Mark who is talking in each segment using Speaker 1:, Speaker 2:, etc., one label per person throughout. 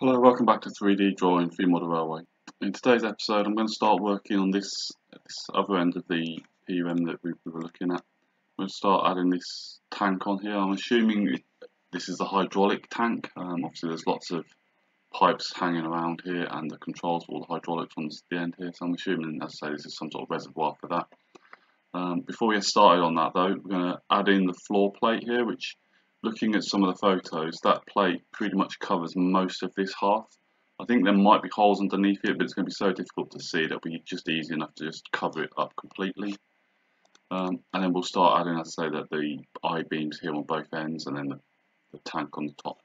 Speaker 1: Hello, welcome back to 3D Drawing Free Model Railway. In today's episode I'm going to start working on this, this other end of the PUM that we, we were looking at. I'm going to start adding this tank on here. I'm assuming this is a hydraulic tank. Um, obviously there's lots of pipes hanging around here and the controls for all the hydraulics on the end here. So I'm assuming, as I say, this is some sort of reservoir for that. Um, before we get started on that though, we're going to add in the floor plate here, which looking at some of the photos, that plate pretty much covers most of this half. I think there might be holes underneath it, but it's going to be so difficult to see that it'll be just easy enough to just cover it up completely. Um, and then we'll start adding, as I say, that the I-beams here on both ends and then the, the, tank on the top.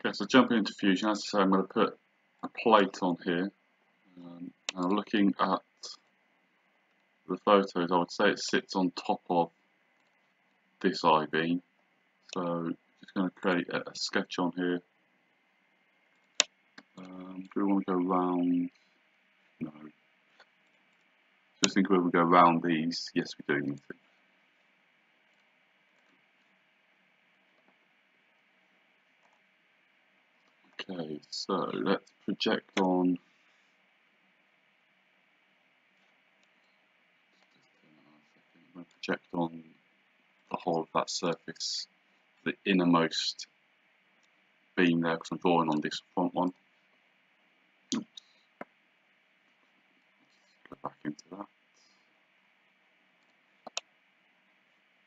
Speaker 1: Okay, so jumping into Fusion, as I say, I'm going to put a plate on here. Um, now looking at the photos, I would say it sits on top of this I-beam so just going to create a, a, sketch on here. Um, do we want to go round? No. Just think where we go around these. Yes, we do need to. Okay, so let's project on project on the whole of that surface the innermost beam there because I'm drawing on this front one. Oops. Go back into that.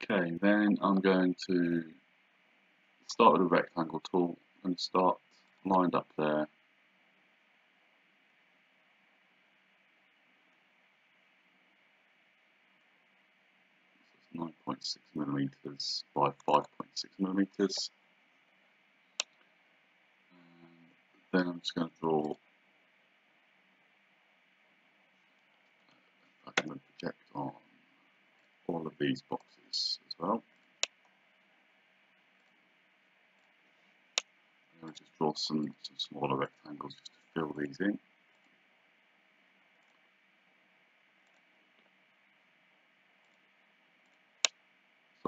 Speaker 1: Okay, then I'm going to start with a rectangle tool. To start lined up there. 9.6 millimeters by 5.6 millimeters. Then I'm just going to draw. I'm going to project on all of these boxes as well. I'm going to just draw some, some smaller rectangles just to fill these in.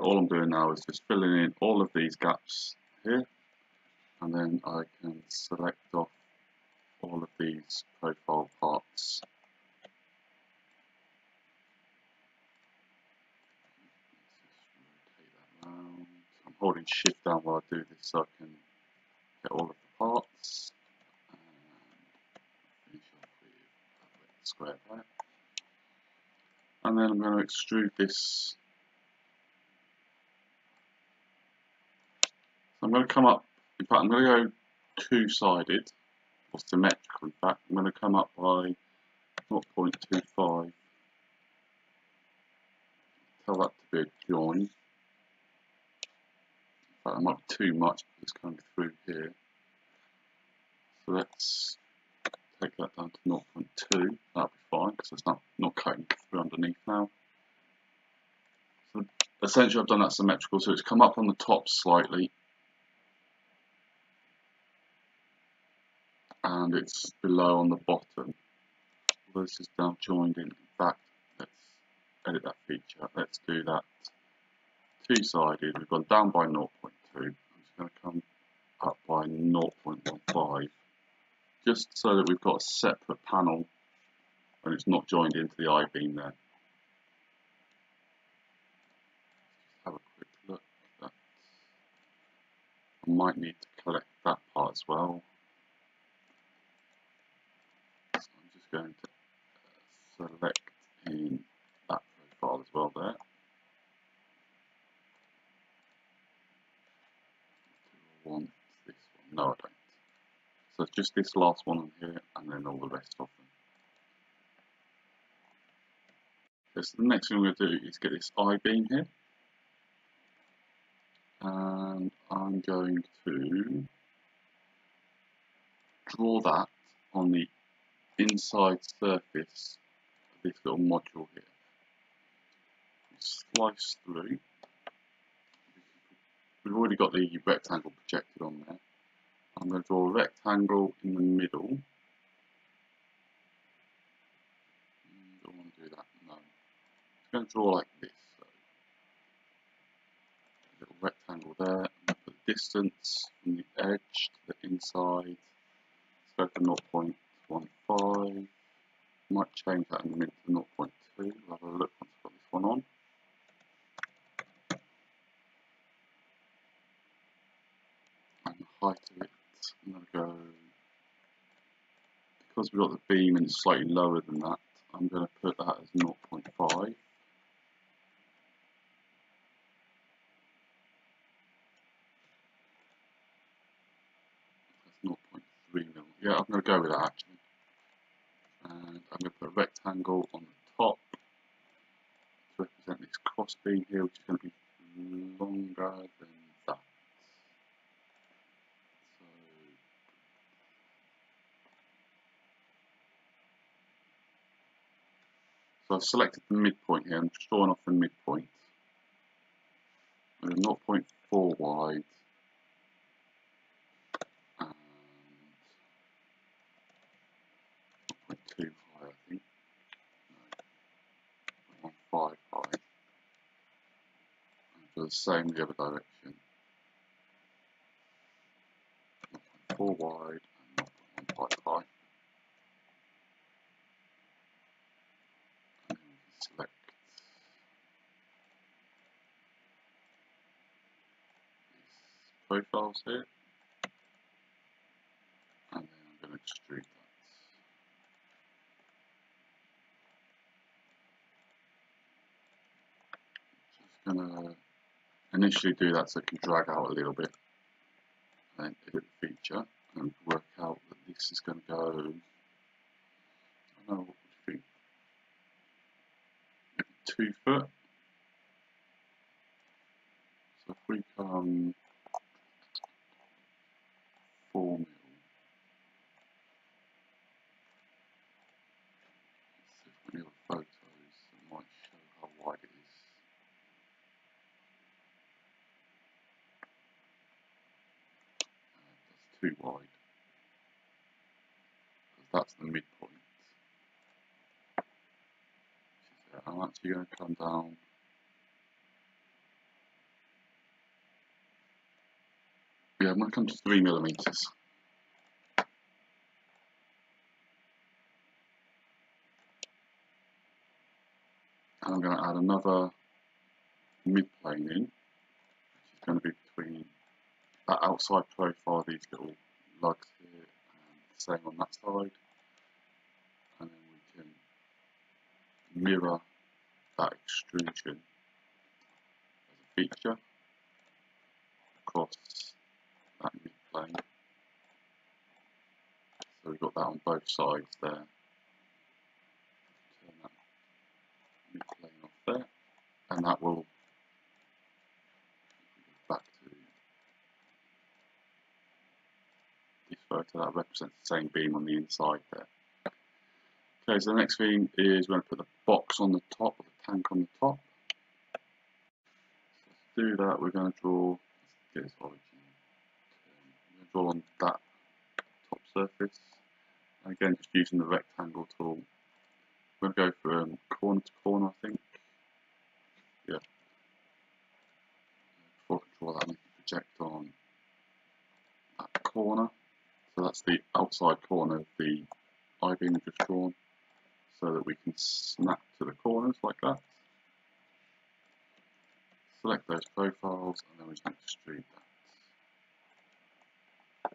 Speaker 1: All I'm doing now is just filling in all of these gaps here and then I can select off all of these profile parts. I'm holding shift down while I do this so I can get all of the parts square there. And then I'm going to extrude this I'm going to come up, in fact I'm going to go two-sided, or symmetrical in fact, I'm going to come up by 0.25, tell that to be a join, in fact might be too much because it's coming through here, so let's take that down to 0.2, that'll be fine because it's not, not cutting through underneath now. So essentially I've done that symmetrical, so it's come up on the top slightly and below on the bottom. This is now joined in. In fact, let's edit that feature. Let's do that two-sided. We've gone down by 0.2. I'm just going to come up by 0.15 just so that we've got a separate panel and it's not joined into the I-beam there. Have a quick look. I might need to collect that part as well. Going to select in that profile as well there. Do I want this one? No, I don't. So just this last one on here and then all the rest of them. So the next thing we're going to do is get this I-beam here. And I'm going to draw that on the inside surface of this little module here. Slice through. We've already got the rectangle projected on there. I'm going to draw a rectangle in the middle. Don't want to do that, no. I'm going to draw like this. So. A little rectangle there. Put the distance from the edge to the inside. Let's go for 0.15. Change that in a minute to 0.2. We'll have a look once I've got this one on. And the height of it, I'm going to go, because we've got the beam and it's slightly lower than that, I'm going to put that as 0.5. That's 0.3 mil. Yeah, I'm going to go with that actually. I'm going to put a rectangle on the top to represent this cross beam here, which is going to be longer than that. So, so I've selected the midpoint here. I'm just drawing off the midpoint. And 0.4 wide 0.2 high, I think. No, 0.15 high. And do the same the other direction. 0.4 wide and 0.15 high. And then we can select these profiles here. And then I'm going to extrude that. Gonna initially do that so I can drag out a little bit and edit the feature and work out that this is going to go, I know, what you think? Two foot. So if we come four Too wide. Because that's the midpoint. I'm actually going to come down Yeah, I'm going to come to 3 millimeters. And I'm going to add another mid plane in, which is going to be between outside profile, these little lugs here, and same on that side. And then we can mirror that extrusion as a feature across that mid-plane. So we've got that on both sides there. Turn that mid-plane off there, and that will back to photo that represents the same beam on the inside there. Okay, so the next thing is we're going to put the box on the top, the tank on the top. So to do that, we're going to draw, get this origin. Um, draw on that top surface. And again, just using the rectangle tool. We're going to go from corner to corner, I think. Yeah. Before I draw that, I need to project on that corner. So that's the outside corner of the I-beam we've just drawn so that we can snap to the corners like that. Select those profiles and then we can extrude that.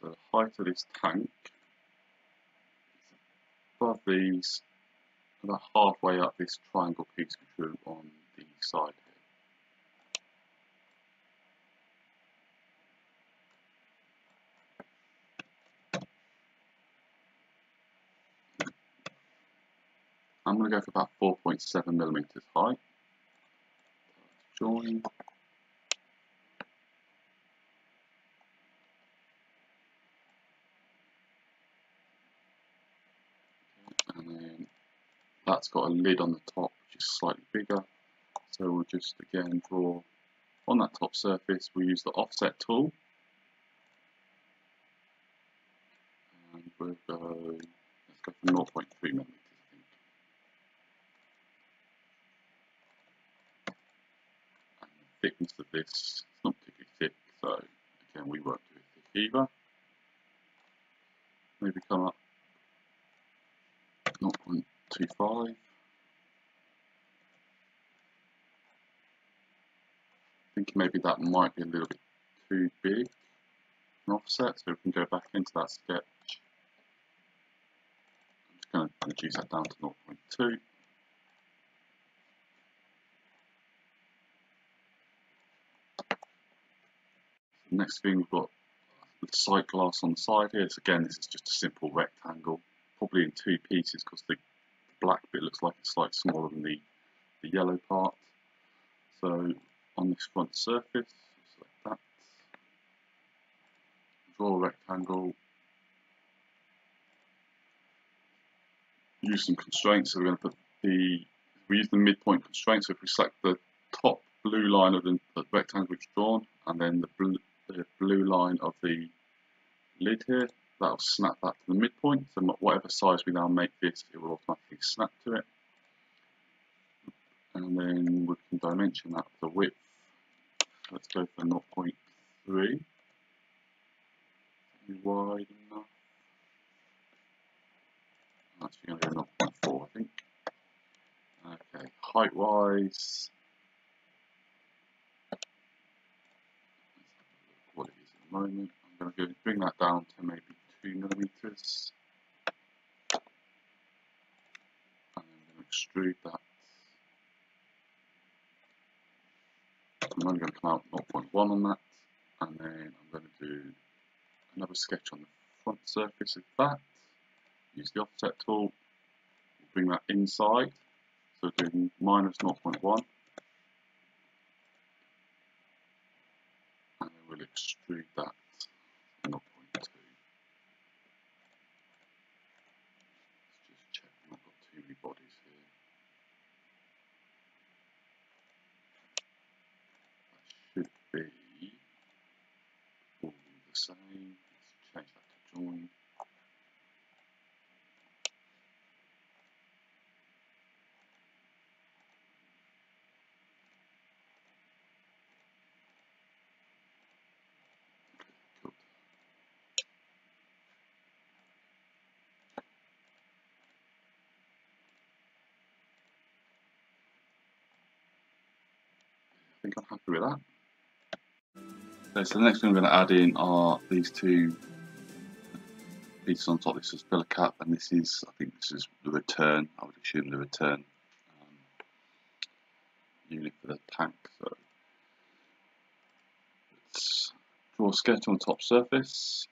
Speaker 1: So the height of this tank is above these, about halfway up this triangle piece we drew on the side here. I'm going to go for about 4.7 millimeters high. Join. And then that's got a lid on the top, which is slightly bigger. So we'll just again draw on that top surface. We'll use the offset tool. And we'll go, let's go for 0.3 millimeters. Thickness of this, it's not particularly thick, so again we won't do it thicker. either. Maybe come up 0.25. I think maybe that might be a little bit too big an offset, so we can go back into that sketch. I'm just going to reduce that down to 0.2. Next thing we've got the sight glass on the side here. So again, this is just a simple rectangle, probably in two pieces because the black bit looks like it's slightly smaller than the, the yellow part. So on this front surface, that, draw a rectangle, use some constraints, so we're going to put the, we use the midpoint constraint, so if we select the top blue line of the, the rectangle we've drawn, and then the blue, the blue line of the lid here, that'll snap that to the midpoint, so whatever size we now make this, it will automatically snap to it. And then we can dimension that the width. Let's go for 0.3 wide enough actually going to go 0.4 I think. Okay height wise what it is at the moment. I'm going to bring that down to maybe 2 millimeters. And I'm going to extrude that. I'm only going to come out 0.1 on that. And then I'm going to do another sketch on the front surface of that. Use the offset tool. Bring that inside. So doing minus 0.1 and then we'll extrude that 0.2 let's just check we've got too many bodies here Should be all the same. Let's change that to join. Think I'm happy with that. Okay, so the next thing I'm going to add in are these two pieces on top. This is filler cap, and this is, I think this is the return, I would assume the return um, unit for the tank. So let's draw a sketch on the top surface.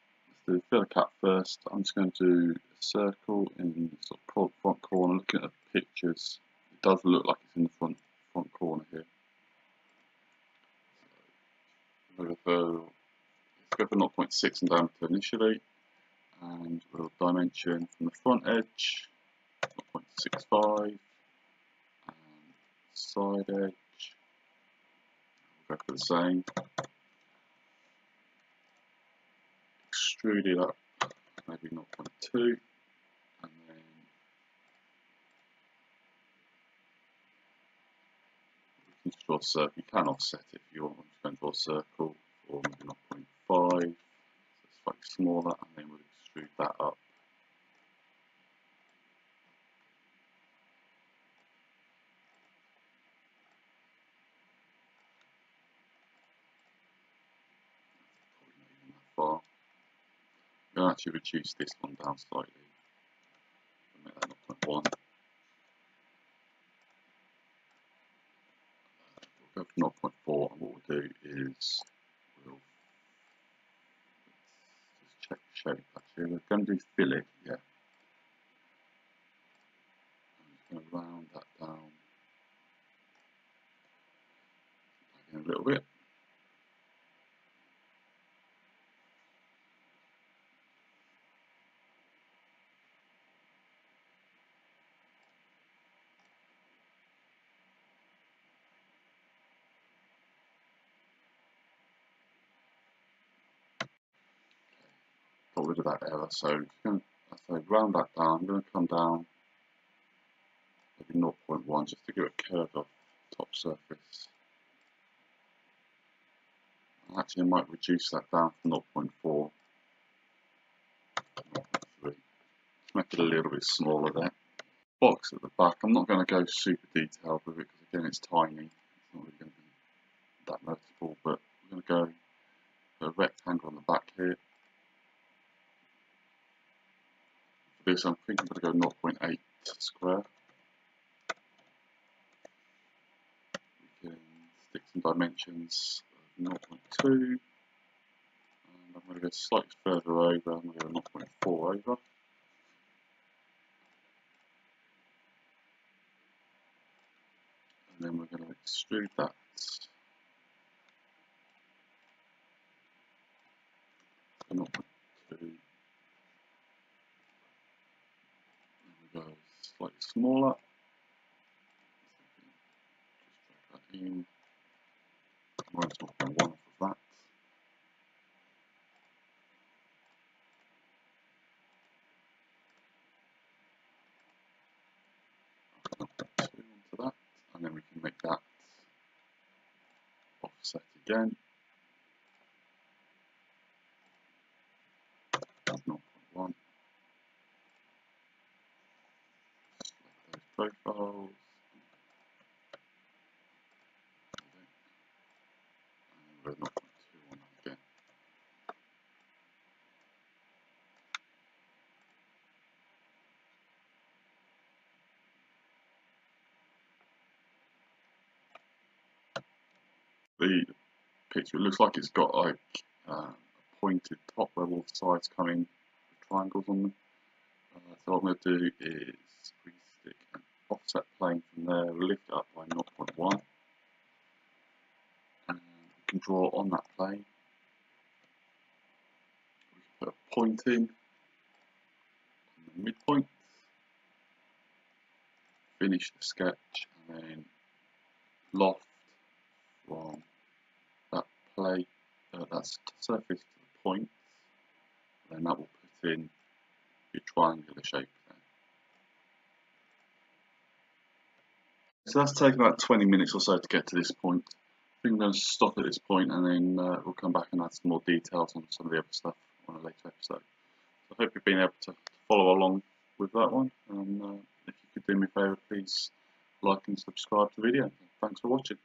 Speaker 1: Do the filler cap first. I'm just going to do a circle in the sort of front corner. Looking at the pictures, it does look like it's in the front front corner here. We'll go for 0.6 in diameter initially, and we'll dimension from the front edge 0.65 and side edge. We'll go for the same. Extrude it up maybe 0.2 and then we can. You can offset it if you want to circle or maybe 0.5, so it's slightly smaller, and then we'll extrude that up. To actually reduce this one down slightly. Make that 0.1. go for 0.4 and what we'll do is we'll just check the shape actually. We're going to do fillet, yeah. I'm just going to round that down a little bit. Got rid of that error. So going to round that down. I'm going to come down maybe 0.1 just to give it a curve of top surface. Actually, I might reduce that down to 0.4. Make it a little bit smaller there. Box at the back, I'm not going to go super detailed with it because again it's tiny. It's not really going to be that noticeable, but we're going to go a rectangle on the back here. This, I'm thinking I'm going to go 0.8 square. We can stick some dimensions of 0.2. And I'm going to go slightly further over, I'm going to go 0.4 over. And then we're going to extrude that 0.2 and we go slightly smaller. Just drag that in. 0.1 off of that two onto that and then we can make that offset again 0.1. Select those profiles. And we're 0.2 on that again. The picture it looks like it's got like uh, pointed top level sides coming with triangles on them. Uh, so what I'm going to do is stick an offset plane from there, lift it up by 0.1 and we can draw on that plane. We can put a point in on the midpoint, finish the sketch and then loft from uh, that surface point, then that will put in your triangular shape there. So that's taken about 20 minutes or so to get to this point. I think I'm going to stop at this point and then uh, we'll come back and add some more details on some of the other stuff on a later episode. So I hope you've been able to follow along with that one and uh, if you could do me a favour please like and subscribe to the video. Thanks for watching.